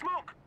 smoke!